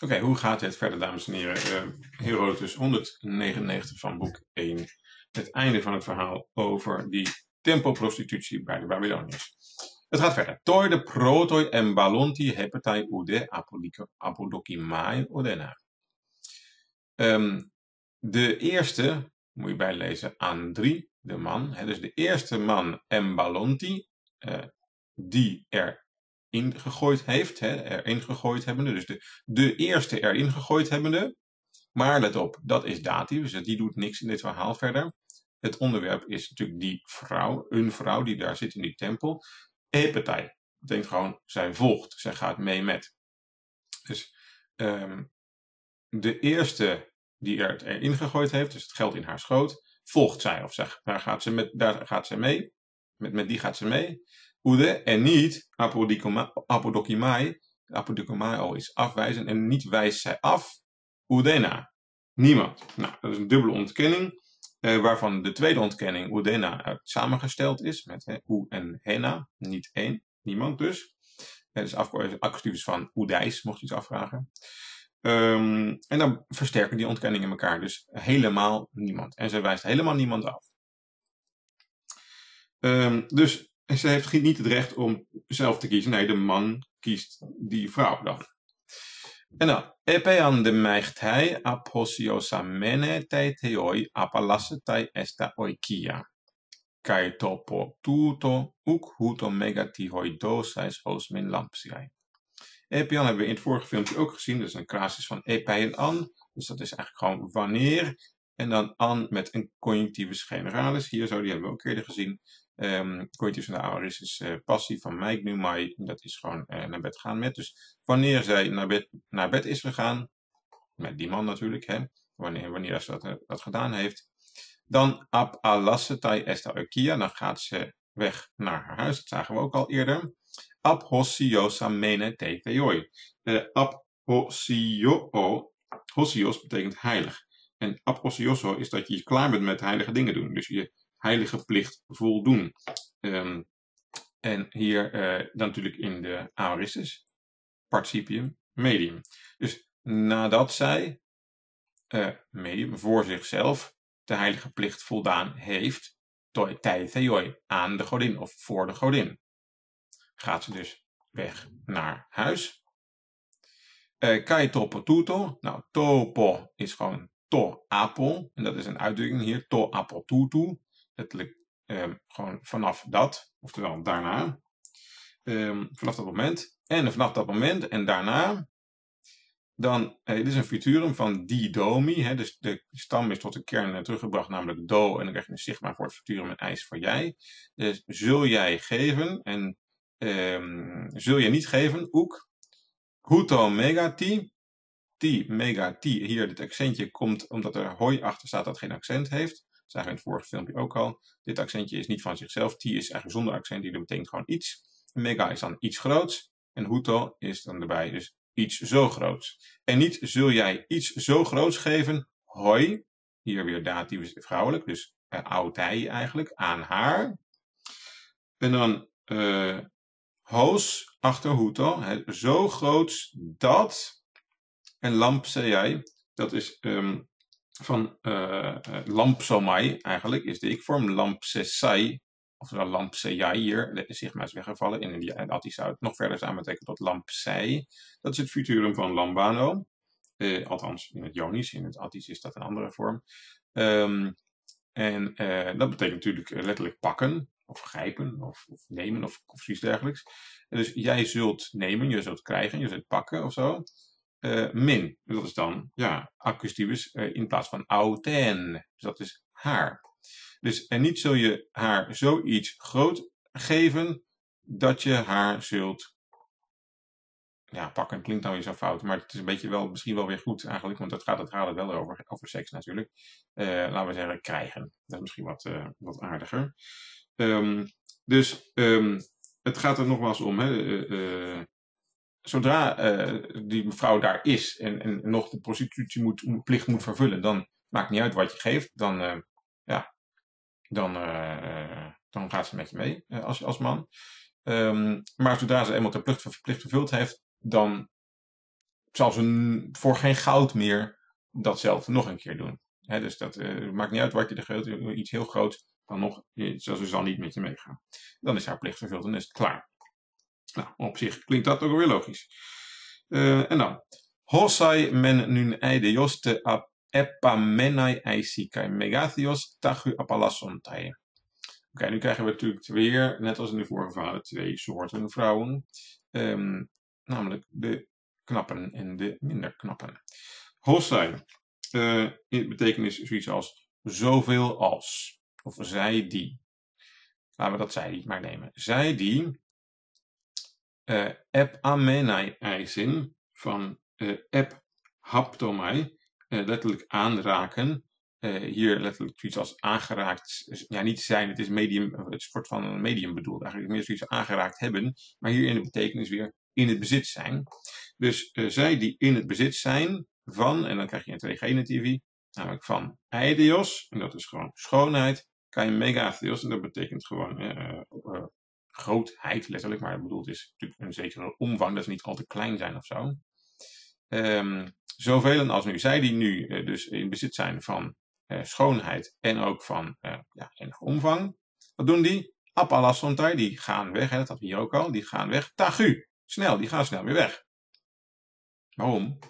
Oké, hoe gaat het verder, dames en heren? Uh, Herodotus 199 van boek 1. Het einde van het verhaal over die tempelprostitutie bij de Babyloniërs. Het gaat verder. Toi de protoi en balonti hepetai ude apodokimai odena. Um, de eerste, moet je bijlezen, Andri, de man. Hè, dus de eerste man, Embalonti, uh, die er ingegooid heeft, hè, erin gegooid hebbende. Dus de, de eerste erin gegooid hebbende. Maar let op, dat is dativ, dus die doet niks in dit verhaal verder. Het onderwerp is natuurlijk die vrouw, een vrouw die daar zit in die tempel. Epetai, denkt gewoon, zij volgt, zij gaat mee met. Dus um, de eerste die er het erin gegooid heeft, dus het geld in haar schoot, volgt zij of zeg, daar gaat ze, met, daar gaat ze mee. Met, met die gaat ze mee. Oede en niet apodokimai. Apodokimai al is afwijzen en niet wijst zij af. Oedena. Niemand. Nou, dat is een dubbele ontkenning. Eh, waarvan de tweede ontkenning Oedena uit samengesteld is met he, U en Hena. Niet één. Niemand dus. Het is actief van Oedijs, mocht je iets afvragen. Um, en dan versterken die ontkenningen elkaar. Dus helemaal niemand. En zij wijst helemaal niemand af. Um, dus en ze heeft niet het recht om zelf te kiezen. Nee, de man kiest die vrouw dan. En dan, epean de meichtai aposiosamene tai theoi apalasetai esta oikia. Kai topo tuto uk huto megatihoi dosais osmin lampsiai. Epian hebben we in het vorige filmpje ook gezien. Dat is een crasis van epi en an. Dus dat is eigenlijk gewoon wanneer. En dan an met een conjunctivus generalis. Hier zo, die hebben we ook eerder gezien. Um, van de aorist is uh, passief van mij nu mai. Dat is gewoon uh, naar bed gaan met. Dus wanneer zij naar bed, naar bed is gegaan, met die man natuurlijk, hè, wanneer, wanneer ze dat, uh, dat gedaan heeft, dan ab alassetai esta eukia, dan gaat ze weg naar haar huis. Dat zagen we ook al eerder. Ab hosiosa mene te theoi. ab hosio, hosios betekent heilig. En ab hosioso is dat je klaar bent met heilige dingen doen. Dus je heilige plicht voldoen. Um, en hier uh, dan natuurlijk in de aoristus, participium medium. Dus nadat zij, uh, medium, voor zichzelf de heilige plicht voldaan heeft, toi theoi, aan de godin of voor de godin, gaat ze dus weg naar huis. Uh, kai topo tuto, nou topo is gewoon to apo, en dat is een uitdrukking hier, to apo tutu, letterlijk um, gewoon vanaf dat, oftewel daarna. Um, vanaf dat moment. En vanaf dat moment en daarna, dan, eh, dit is een futurum van di domi, hè, dus de stam is tot de kern teruggebracht, namelijk do, en dan krijg je een sigma voor het futurum en eis voor jij. Dus zul jij geven, en um, zul je niet geven, ook, huto megati, ti megati, hier dit accentje komt omdat er hoi achter staat dat geen accent heeft zagen we in het vorige filmpje ook al. Dit accentje is niet van zichzelf. T is eigenlijk zonder accent. Die betekent gewoon iets. Mega is dan iets groots. En Huto is dan erbij dus iets zo groots. En niet zul jij iets zo groots geven. Hoi. Hier weer datief vrouwelijk. Dus uh, oud hij eigenlijk. Aan haar. En dan uh, hoos achter Huto. Zo groot dat. En lamp zei jij. Dat is um, van uh, lampsomai eigenlijk is de ik-vorm lampsesai, oftewel lampsejai hier, de sigma is weggevallen in dat zou het nog verder samen betekenen tot lampsei. Dat is het futurum van lambano, uh, althans in het Jonisch, in het Attisch is dat een andere vorm. Um, en dat betekent natuurlijk letterlijk pakken, of grijpen, of, of nemen, of, of zoiets dergelijks. dus jij zult nemen, je zult krijgen, je zult pakken of zo uh, min. Dat is dan, ja, acustibus uh, in plaats van auten. Dus dat is haar. Dus, en niet zul je haar zoiets groot geven dat je haar zult ja, pakken klinkt nou weer zo fout, maar het is een beetje wel, misschien wel weer goed eigenlijk, want dat gaat het halen wel over, over seks natuurlijk. Uh, laten we zeggen, krijgen. Dat is misschien wat, wat aardiger. Um, dus um, het gaat er nogmaals om, hè, zodra uh, die mevrouw daar is en, en nog de prostitutie moet, moet vervullen, dan maakt niet uit wat je geeft. Dan, uh, ja, dan, uh, dan gaat ze met je mee als, als man. Um, maar zodra ze eenmaal de plicht, vervuld heeft, dan zal ze voor geen goud meer datzelfde nog een keer doen. dus dat maakt niet uit wat je de groot, iets heel groot, dan nog, ze zal niet met je meegaan. Dan is haar plicht vervuld en is het klaar. Nou, op zich klinkt dat ook weer logisch. Uh, en dan. Hosai men nun eideos te epamenai eisikai megathios tachu apalasontai. Oké, nu krijgen we natuurlijk weer, net als in de vorige verhalen, twee soorten vrouwen. Um, namelijk de knappen en de minder knappen. Hosai uh, in betekenis zoiets als zoveel als. Of zij die. Laten we dat zij die maar nemen. Zij die uh, ep amenai eisen van uh, ep haptomai, uh, letterlijk aanraken. hier letterlijk zoiets als aangeraakt, ja niet zijn, het is medium, het wordt van een medium bedoeld, eigenlijk meer zoiets aangeraakt hebben, maar hier in de betekenis weer in het bezit zijn. Dus zij die in het bezit zijn van, en dan krijg je een twee genitivi, namelijk van eideos, en dat is gewoon schoonheid, kan je megatheos, en dat betekent gewoon grootheid letterlijk, maar bedoeld is natuurlijk een zekere omvang, dat ze niet al te klein zijn of zo. Um, zoveel als nu zij die nu uh, dus in bezit zijn van uh, schoonheid en ook van uh, ja, enige omvang. Wat doen die? Appalasontai, die gaan weg, hè, dat hadden we hier ook al, die gaan weg. Tagu, snel, die gaan snel weer weg. Waarom? Dat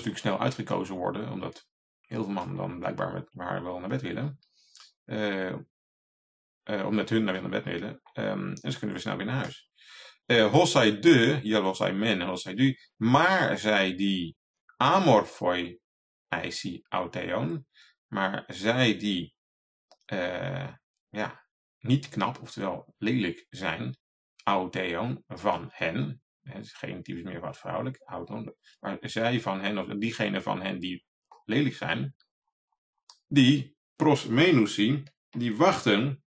is natuurlijk snel uitgekozen worden, omdat heel veel mannen dan blijkbaar met haar wel naar bed willen. Uh, omdat hun naar naar bed willen. Um, en ze kunnen we snel weer naar huis. Uh, hossai de, hier hossai men en hossai du. Maar zij die amorphoi eisi auteon. Maar zij die uh, ja, niet knap, oftewel lelijk zijn, auteon van hen. Het is geen typisch meervoud vrouwelijk, auton. Maar zij van hen, of diegene van hen die lelijk zijn, die pros menusi, die wachten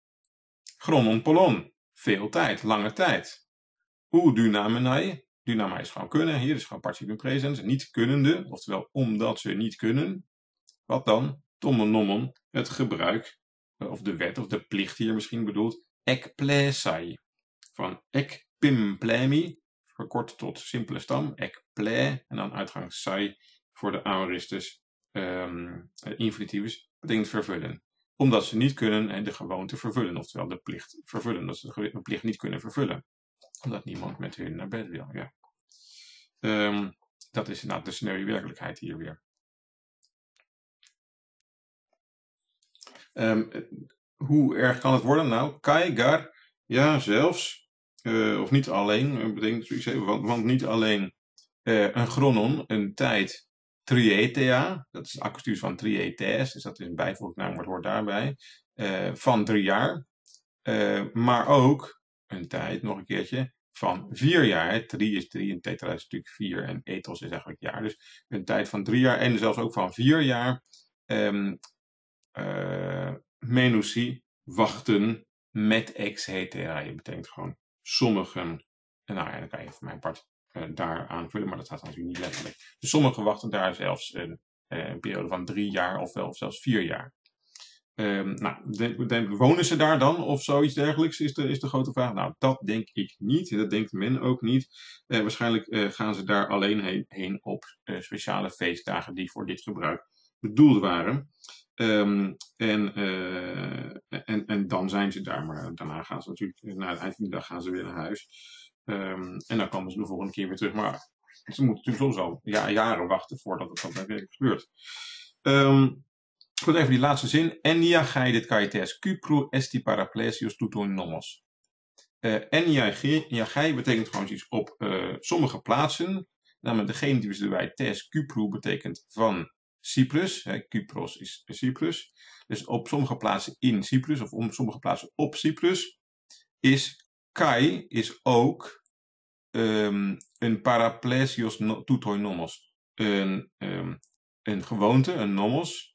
Chronon polon. Veel tijd, lange tijd. Hoe dynamenai. Dynamai is gewoon kunnen. Hier is gewoon participum presens. Niet kunnende. Oftewel omdat ze niet kunnen. Wat dan? Tommen Het gebruik. Eh, of de wet of de plicht hier misschien bedoeld. Ek plesai. Van ek pim plemi. Verkort tot simpele stam. Ek ple. En dan uitgang sai voor de aoristus. Um, infinitivus. Betekent vervullen omdat ze niet kunnen de gewoonte vervullen, oftewel de plicht vervullen. Dat ze de plicht niet kunnen vervullen. Omdat niemand met hun naar bed wil. Ja. Um, dat is inderdaad de sneuwe werkelijkheid hier weer. Um, hoe erg kan het worden? Nou, Kaigar, ja, zelfs, uh, of niet alleen, betekent zoiets even, want, want niet alleen uh, een chronon, een tijd, Trietea, dat is acustuur van Trietes, dus dat is een bijvoegnaam, maar het hoort daarbij, uh, van drie jaar. Uh, maar ook een tijd, nog een keertje, van vier jaar. Drie is drie en tetra is natuurlijk vier en ethos is eigenlijk jaar. Dus een tijd van drie jaar en zelfs ook van vier jaar. Um, uh, menusi, wachten met ex hetera. Je betekent gewoon sommigen. En nou ja, dan kan je voor mijn part daar aanvullen, maar dat staat natuurlijk niet letterlijk. Dus sommigen wachten daar zelfs een, een periode van drie jaar of wel zelfs vier jaar. Um, nou, wonen ze daar dan of zoiets dergelijks, is de, is de grote vraag. Nou, dat denk ik niet. Dat denkt men ook niet. Uh, waarschijnlijk gaan ze daar alleen heen, op speciale feestdagen die voor dit gebruik bedoeld waren. Um, en, en, en dan zijn ze daar, maar daarna gaan ze natuurlijk, na het eind van de dag gaan ze weer naar huis. Um, en dan komen ze de volgende keer weer terug. Maar ze moeten natuurlijk soms al ja, jaren wachten voordat het daadwerkelijk gebeurt. Um, goed, even die laatste zin. Enia gai dit kaites cupru esti paraplesios tuton nomos. Enia gai betekent gewoon iets op sommige plaatsen. Namelijk de genitief erbij. Tes cupru betekent van Cyprus. Hè, is Cyprus. Dus op sommige plaatsen in Cyprus of op sommige plaatsen op Cyprus is kai is ook um, een paraplesios tutoi nomos. Een, um, een gewoonte, een nomos.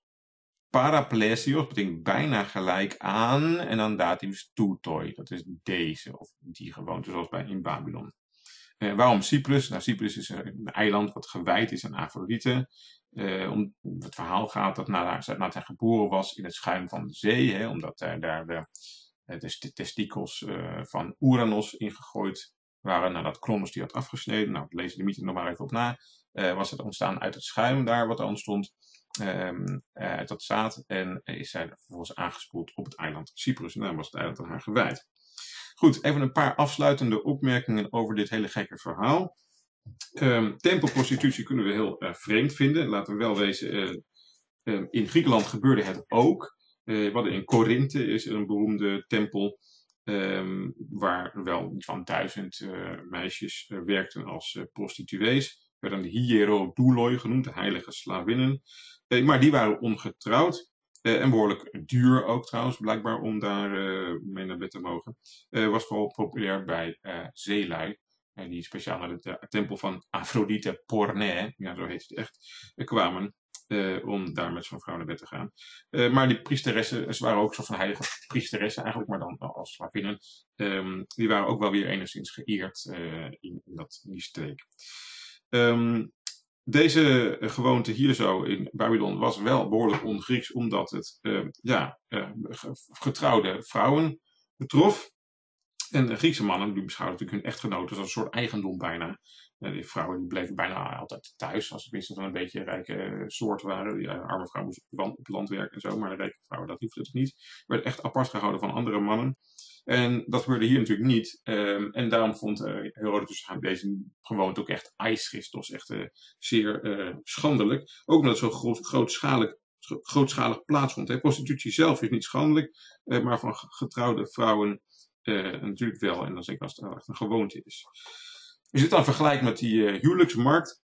Paraplesios betekent bijna gelijk aan en dan dativus tutoi. Dat is deze of die gewoonte zoals bij in Babylon. Uh, waarom Cyprus? Nou, Cyprus is een eiland wat gewijd is aan Afrodite. Uh, om, het verhaal gaat dat nadat hij geboren was in het schuim van de zee, hè, omdat uh, daar de eh, de testikels uh, van Uranus ingegooid waren nadat Kronos die had afgesneden. Nou, lees de mythe nog maar even op na. was het ontstaan uit het schuim daar wat er ontstond. Uit dat zaad en is zij vervolgens aangespoeld op het eiland Cyprus. En daar was het eiland aan haar gewijd. Goed, even een paar afsluitende opmerkingen over dit hele gekke verhaal. Um, tempelprostitutie kunnen we heel uh, vreemd vinden. Laten we wel wezen, uh, uh, in Griekenland gebeurde het ook. Uh, wat in Korinthe is een beroemde tempel. Um, waar wel iets van duizend meisjes werkten als prostituees. Werden de hierodouloi genoemd, de heilige slavinnen. maar die waren ongetrouwd. En behoorlijk duur ook trouwens, blijkbaar om daar mee naar bed te mogen. Was vooral populair bij zeelui. Die speciaal naar de tempel van Aphrodite Porne, ja zo heet het echt, kwamen. om daar met zo'n vrouw naar bed te gaan. maar die priesteressen, ze waren ook soort van heilige priesteressen eigenlijk, maar dan als slavinnen. Um, die waren ook wel weer enigszins geëerd in, dat, in die streek. Um, deze eh, gewoonte hier zo in Babylon was wel behoorlijk on-Grieks, omdat het ja, getrouwde vrouwen betrof. En de Griekse mannen die beschouwden natuurlijk hun echtgenoten als een soort eigendom bijna. Die vrouwen die bleven bijna altijd thuis, als ze tenminste een beetje een rijke soort waren. Die arme vrouwen moesten op het land werken en zo, maar de rijke vrouwen dat hoefde dus niet. Werden echt apart gehouden van andere mannen. En dat gebeurde hier natuurlijk niet. Um, en daarom vond uh, Herodotus deze gewoonte ook echt aisristos, echt zeer uh, schandelijk. Ook omdat het zo groot, grootschalig, grootschalig plaatsvond. Hè. Prostitutie zelf is niet schandelijk, maar van getrouwde vrouwen natuurlijk wel. En is ik als het echt een gewoonte is. Als je dit dan vergelijkt met die huwelijksmarkt,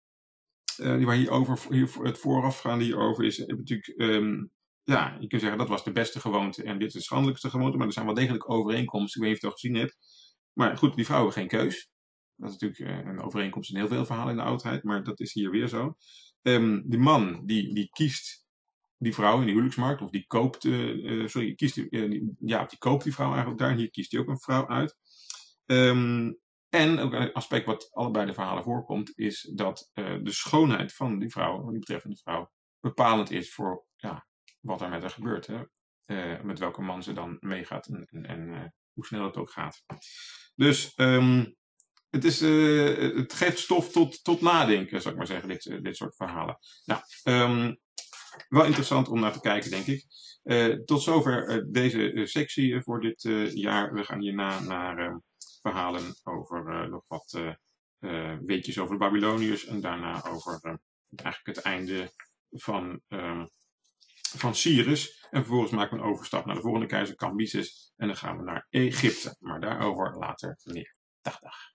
die waar hier over, hier, het voorafgaande hierover is, natuurlijk um, ja, je kunt zeggen dat was de beste gewoonte en dit is de schandelijkste gewoonte, maar er zijn wel degelijk overeenkomsten. Ik weet niet of je het al gezien hebt. Maar goed, die vrouwen geen keus. Dat is natuurlijk eh, een overeenkomst in heel veel verhalen in de oudheid, maar dat is hier weer zo. Um, die man die, die kiest die vrouw in de huwelijksmarkt, of die koopt, uh, sorry, kiest die, uh, ja, die koopt die vrouw eigenlijk daar. En hier kiest hij ook een vrouw uit. Um, en ook een aspect wat allebei de verhalen voorkomt, is dat de schoonheid van die vrouw, die betreffende vrouw, bepalend is voor ja, wat er met haar gebeurt. Hè? Met welke man ze dan meegaat en, en, hoe snel het ook gaat. Dus um, het, is, het geeft stof tot, tot nadenken, zou ik maar zeggen, dit, dit soort verhalen. Nou, um, wel interessant om naar te kijken, denk ik. tot zover deze sectie voor dit jaar. We gaan hierna naar verhalen over nog wat weetjes over de Babyloniërs en daarna over eigenlijk het einde van ehm, van Cyrus. En vervolgens maken we een overstap naar de volgende keizer, Cambyses. En dan gaan we naar Egypte. Maar daarover later meer. Dag, dag.